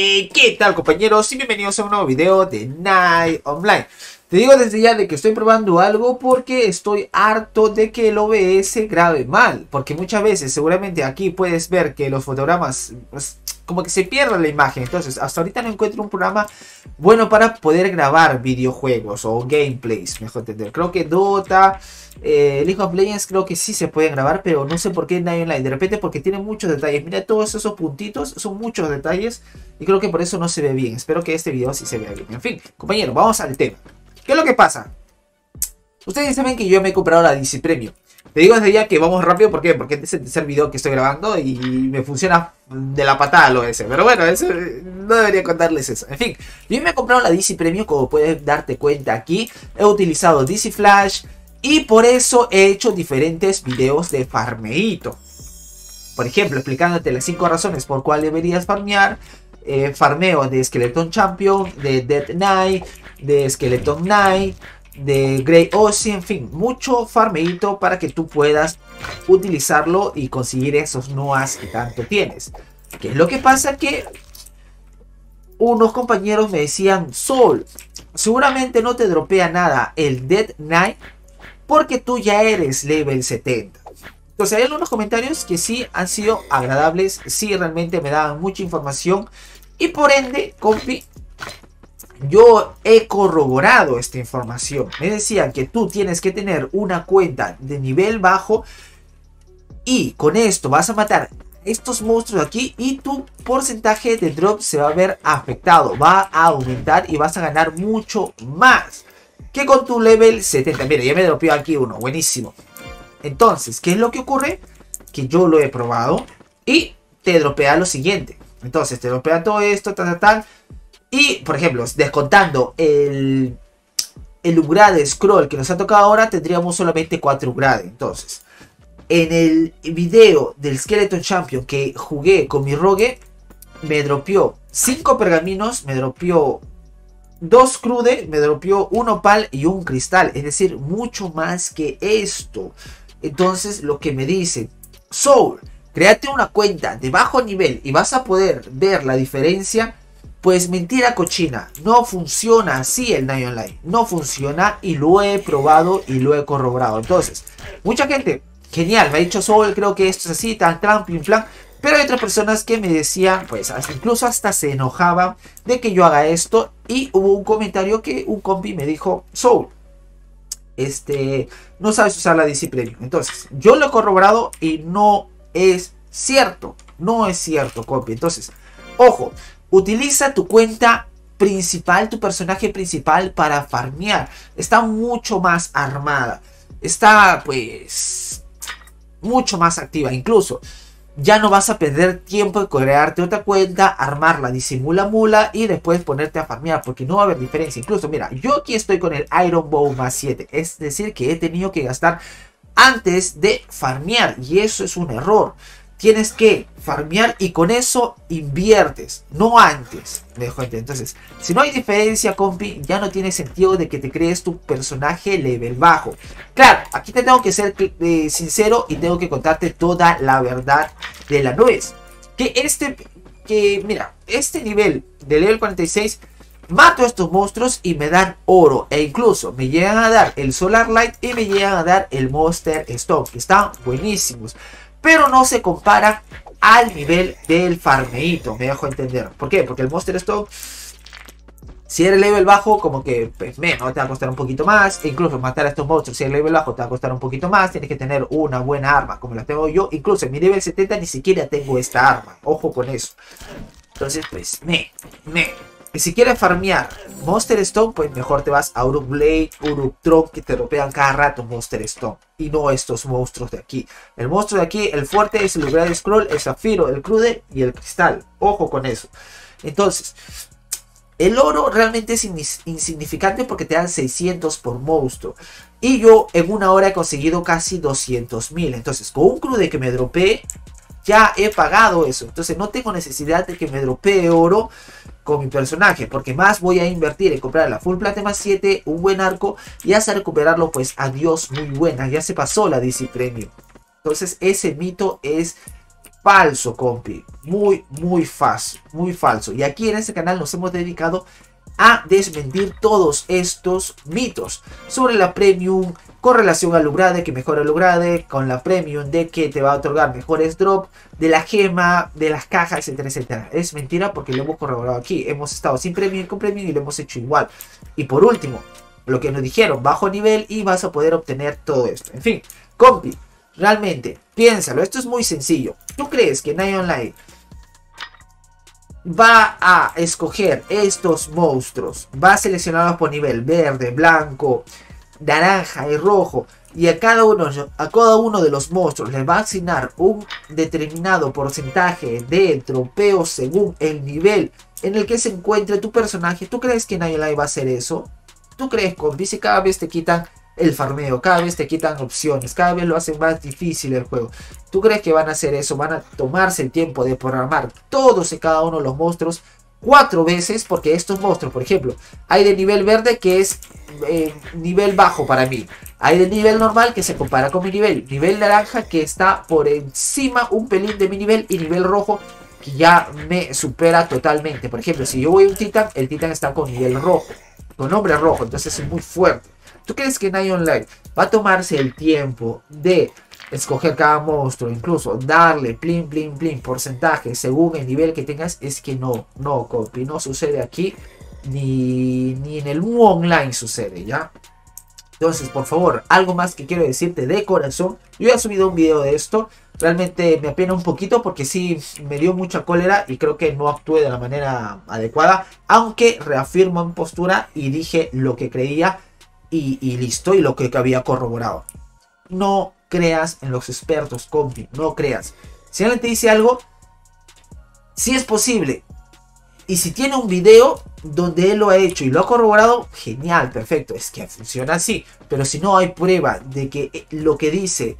¿Qué tal compañeros? Y bienvenidos a un nuevo video de Night Online. Te digo desde ya de que estoy probando algo porque estoy harto de que el OBS grabe mal. Porque muchas veces seguramente aquí puedes ver que los fotogramas pues, como que se pierde la imagen. Entonces hasta ahorita no encuentro un programa bueno para poder grabar videojuegos o gameplays, mejor entender. Creo que Dota, eh, League of Legends creo que sí se pueden grabar, pero no sé por qué Night Online. De repente porque tiene muchos detalles. Mira todos esos puntitos, son muchos detalles y creo que por eso no se ve bien. Espero que este video sí se vea bien. En fin, compañeros, vamos al tema. ¿Qué es lo que pasa? Ustedes saben que yo me he comprado la DC Premium. Te digo desde ya que vamos rápido, ¿por qué? Porque este es el tercer video que estoy grabando y me funciona de la patada lo ese. Pero bueno, eso, no debería contarles eso. En fin, yo me he comprado la DC Premium, como puedes darte cuenta aquí. He utilizado DC Flash y por eso he hecho diferentes videos de farmeito. Por ejemplo, explicándote las 5 razones por cuál deberías farmear. Eh, farmeo de Skeleton Champion, de Dead Knight, de Skeleton Knight, de Grey Ocean, en fin, mucho farmeito para que tú puedas utilizarlo y conseguir esos Noas que tanto tienes. ¿Qué es lo que pasa? Que unos compañeros me decían, Sol, seguramente no te dropea nada el Dead Knight porque tú ya eres level 70. Entonces hay algunos comentarios que sí han sido agradables, sí realmente me daban mucha información y por ende, compi, yo he corroborado esta información. Me decían que tú tienes que tener una cuenta de nivel bajo y con esto vas a matar estos monstruos aquí y tu porcentaje de drop se va a ver afectado. Va a aumentar y vas a ganar mucho más que con tu level 70. Mira, ya me dropeó aquí uno. Buenísimo. Entonces, ¿qué es lo que ocurre? Que yo lo he probado y te dropea lo siguiente. Entonces, te dropea todo esto, tal, tal, tal. Y, por ejemplo, descontando el, el upgrade scroll que nos ha tocado ahora, tendríamos solamente 4 upgrade. Entonces, en el video del Skeleton Champion que jugué con mi rogue, me dropeó 5 pergaminos, me dropeó 2 crude, me dropeó 1 opal y un cristal. Es decir, mucho más que esto. Entonces, lo que me dice, Soul, créate una cuenta de bajo nivel y vas a poder ver la diferencia pues mentira cochina, no funciona así el Night Online. No funciona y lo he probado y lo he corroborado. Entonces, mucha gente, genial, me ha dicho Sol, creo que esto es así, tan, tan, plan. Pero hay otras personas que me decían, pues incluso hasta se enojaban de que yo haga esto. Y hubo un comentario que un compi me dijo, Soul, este, no sabes usar la Premium. Entonces, yo lo he corroborado y no es cierto. No es cierto, compi. Entonces, ojo, Utiliza tu cuenta principal, tu personaje principal para farmear. Está mucho más armada. Está pues mucho más activa. Incluso ya no vas a perder tiempo en crearte otra cuenta, armarla, disimula mula y después ponerte a farmear porque no va a haber diferencia. Incluso mira, yo aquí estoy con el Iron Bow más 7. Es decir que he tenido que gastar antes de farmear y eso es un error tienes que farmear y con eso inviertes, no antes. Entonces, si no hay diferencia, compi, ya no tiene sentido de que te crees tu personaje level bajo. Claro, aquí te tengo que ser eh, sincero y tengo que contarte toda la verdad de la nuez. Que este, que mira, este nivel de level 46 mato a estos monstruos y me dan oro. E incluso me llegan a dar el Solar Light y me llegan a dar el Monster Stone. Que están buenísimos pero no se compara al nivel del farmeito, me dejo entender. ¿Por qué? Porque el Monster Stone, si eres level bajo, como que pues, menos, te va a costar un poquito más. E incluso matar a estos monstruos, si eres level bajo, te va a costar un poquito más. Tienes que tener una buena arma, como la tengo yo. Incluso en mi nivel 70 ni siquiera tengo esta arma. Ojo con eso. Entonces, pues, me, me. Y si quieres farmear Monster Stone, pues mejor te vas a Uruk Blade, Uruk Tron, que te ropean cada rato Monster Stone. Y no estos monstruos de aquí. El monstruo de aquí, el fuerte es el Upgrade Scroll, el Zafiro, el Crude y el Cristal. Ojo con eso. Entonces, el oro realmente es insignificante porque te dan 600 por monstruo. Y yo en una hora he conseguido casi 200 mil. Entonces, con un crude que me dropee, ya he pagado eso. Entonces, no tengo necesidad de que me dropee oro con mi personaje, porque más voy a invertir en comprar la full plata más 7, un buen arco y hasta recuperarlo, pues adiós, muy buena, ya se pasó la DC Premium. Entonces ese mito es falso, compi. Muy, muy falso. Muy falso. Y aquí en este canal nos hemos dedicado a desmentir todos estos mitos sobre la premium con relación al Ugrade, que mejora el Ugrade, con la premium de que te va a otorgar mejores drop, de la gema, de las cajas, etcétera, etcétera. Es mentira porque lo hemos corroborado aquí. Hemos estado sin premium y con premium y lo hemos hecho igual. Y por último, lo que nos dijeron, bajo nivel y vas a poder obtener todo esto. En fin, compi, realmente, piénsalo, esto es muy sencillo. ¿Tú crees que Night Online va a escoger estos monstruos, va a seleccionarlos por nivel verde, blanco, naranja y rojo, y a cada uno, a cada uno de los monstruos les va a asignar un determinado porcentaje de tropeo según el nivel en el que se encuentre tu personaje, ¿tú crees que Night va a hacer eso? ¿Tú crees, compi, si cada vez te quitan el farmeo, cada vez te quitan opciones, cada vez lo hacen más difícil el juego. ¿Tú crees que van a hacer eso? Van a tomarse el tiempo de programar todos y cada uno de los monstruos cuatro veces, porque estos monstruos, por ejemplo, hay de nivel verde que es eh, nivel bajo para mí. Hay de nivel normal que se compara con mi nivel. Nivel naranja que está por encima un pelín de mi nivel. Y nivel rojo que ya me supera totalmente. Por ejemplo, si yo voy a un titán, el titán está con nivel rojo. Con nombre rojo. Entonces es muy fuerte. ¿Tú crees que Night Online va a tomarse el tiempo de escoger cada monstruo, incluso darle plin, plin, plin, porcentaje según el nivel que tengas? Es que no, no, copy, no sucede aquí, ni, ni en el Online sucede, ¿ya? Entonces, por favor, algo más que quiero decirte de corazón. Yo he subido un video de esto. Realmente me apena un poquito porque sí me dio mucha cólera y creo que no actué de la manera adecuada. Aunque reafirmo en postura y dije lo que creía y, listo, y lo que había corroborado. No creas en los expertos, compi, no creas. Si alguien te dice algo, si es posible. Y si tiene un video donde él lo ha hecho y lo ha corroborado, genial, perfecto. Es que funciona así. Pero si no hay prueba de que eh, lo que dice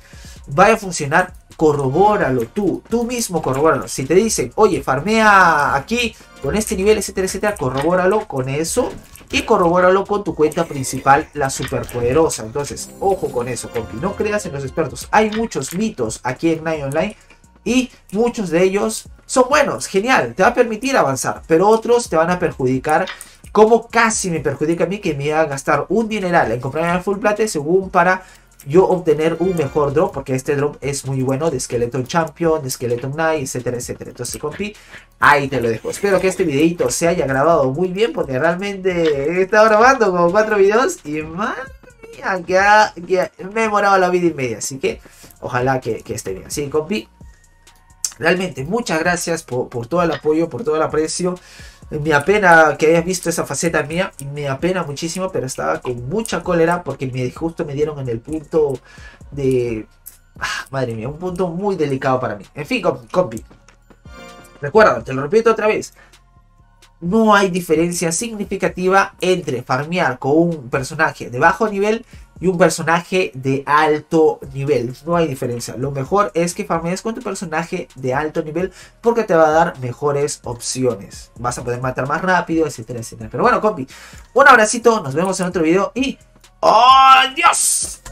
vaya a funcionar, corrobóralo tú. Tú mismo corrobóralo. Si te dicen, oye, farmea aquí con este nivel, etcétera, etcétera, corrobóralo con eso y corrobóralo con tu cuenta principal, la superpoderosa. Entonces, ojo con eso, compi. No creas en los expertos. Hay muchos mitos aquí en Night Online y muchos de ellos son buenos, genial, te va a permitir avanzar, pero otros te van a perjudicar. Como casi me perjudica a mí que me iba a gastar un dineral en comprar el full plate según para yo obtener un mejor drop, porque este drop es muy bueno de Skeleton Champion, de Skeleton Knight, etcétera, etcétera. Entonces, compi, ahí te lo dejo. Espero que este videito se haya grabado muy bien, porque realmente he estado grabando como cuatro videos y madre mía, que, me he morado la vida y media. Así que, ojalá que, esté bien. Así, compi, realmente muchas gracias por, por todo el apoyo, por todo el aprecio. Me apena que hayas visto esa faceta mía. Me apena muchísimo, pero estaba con mucha cólera porque me, justo me dieron en el punto de... Ah, madre mía, un punto muy delicado para mí. En fin, compi. Recuerda, te lo repito otra vez. No hay diferencia significativa entre farmear con un personaje de bajo nivel y un personaje de alto nivel. No hay diferencia. Lo mejor es que farmees con tu personaje de alto nivel porque te va a dar mejores opciones. Vas a poder matar más rápido, etcétera, etcétera. Pero bueno, compi, un abracito, nos vemos en otro video y ¡Adiós!